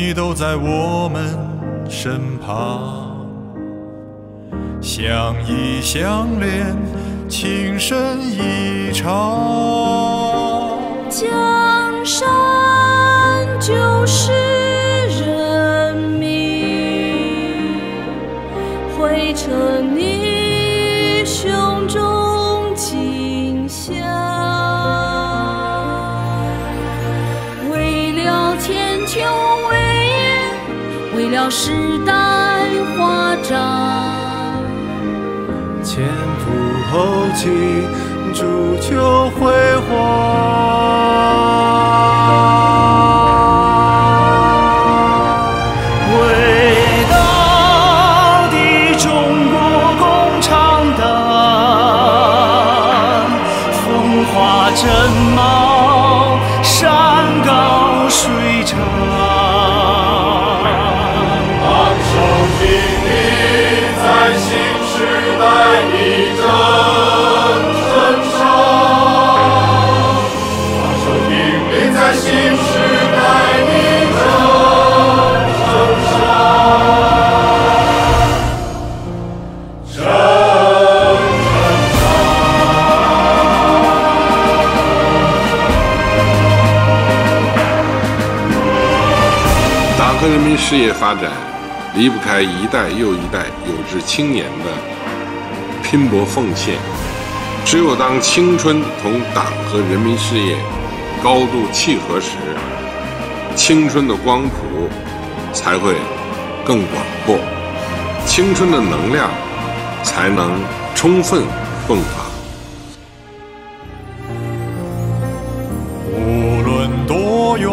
你都在我们身旁，相依相恋，情深意长。江山就是人民，汇成你了时代华章。前仆后继，铸就辉煌。民事业发展离不开一代又一代有志青年的拼搏奉献。只有当青春同党和人民事业高度契合时，青春的光谱才会更广阔，青春的能量才能充分迸发。无论多远，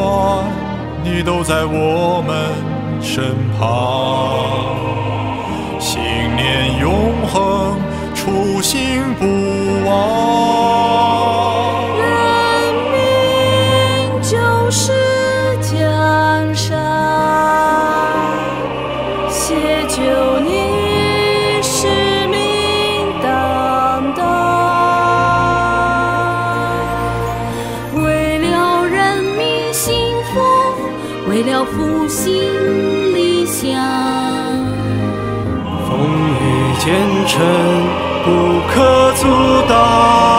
你都在我们身旁。信念永恒，初心不忘。前尘，不可阻挡。